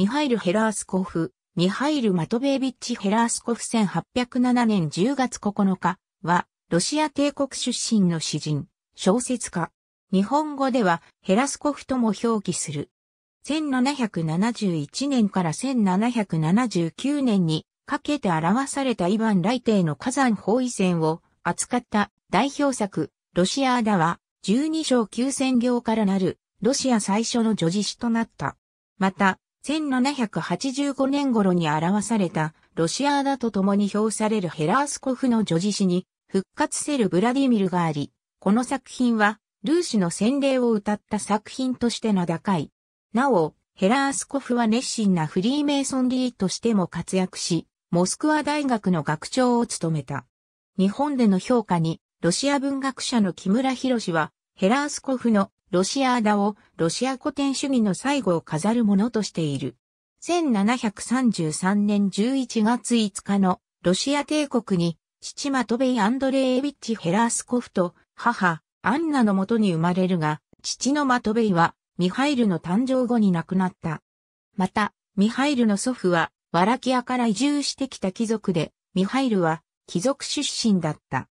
ミハイル・ヘラースコフ、ミハイル・マトベービッチ・ヘラースコフ1807年10月9日は、ロシア帝国出身の詩人、小説家。日本語ではヘラスコフとも表記する。1771年から1779年にかけて表されたイヴァン・ライテイの火山包囲戦を扱った代表作、ロシアーダは12章9000行からなるロシア最初の女児詩となった。また、1785年頃に表されたロシアーダと共に評されるヘラースコフの女児詩に復活せるブラディミルがあり、この作品はルーシの洗礼を歌った作品として名高い。なお、ヘラースコフは熱心なフリーメイソンリーとしても活躍し、モスクワ大学の学長を務めた。日本での評価に、ロシア文学者の木村博は、ヘラースコフのロシアーダをロシア古典主義の最後を飾るものとしている。1733年11月5日のロシア帝国に父マトベイ・アンドレーエビッチ・ヘラースコフと母、アンナのもとに生まれるが、父のマトベイはミハイルの誕生後に亡くなった。また、ミハイルの祖父はワラキアから移住してきた貴族で、ミハイルは貴族出身だった。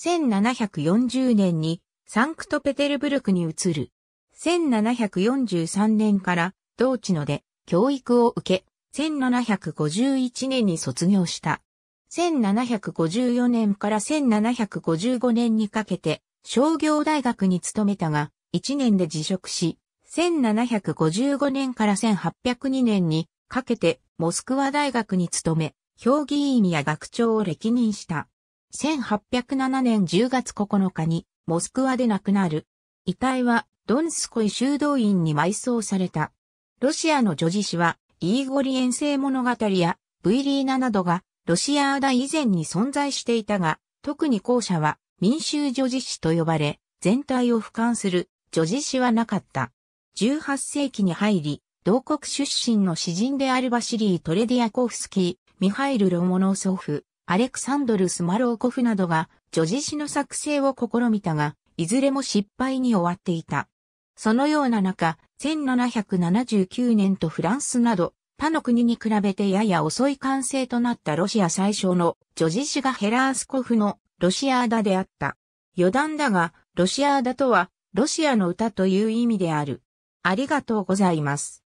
1740年にサンクトペテルブルクに移る。1743年から同地ので教育を受け、1751年に卒業した。1754年から1755年にかけて商業大学に勤めたが、1年で辞職し、1755年から1802年にかけてモスクワ大学に勤め、評議員や学長を歴任した。1807年10月9日にモスクワで亡くなる。遺体はドンスコイ修道院に埋葬された。ロシアの女児誌は、イーゴリ遠征物語やブイリーナなどがロシアーダ以前に存在していたが、特に後者は民衆女児史と呼ばれ、全体を俯瞰する女児史はなかった。18世紀に入り、同国出身の詩人であるバシリー・トレディアコフスキー、ミハイル・ロモノソフ、アレクサンドル・スマローコフなどが女児詩の作成を試みたが、いずれも失敗に終わっていた。そのような中、1779年とフランスなど他の国に比べてやや遅い完成となったロシア最小の女児詩がヘラースコフのロシアーダであった。余談だが、ロシアーダとはロシアの歌という意味である。ありがとうございます。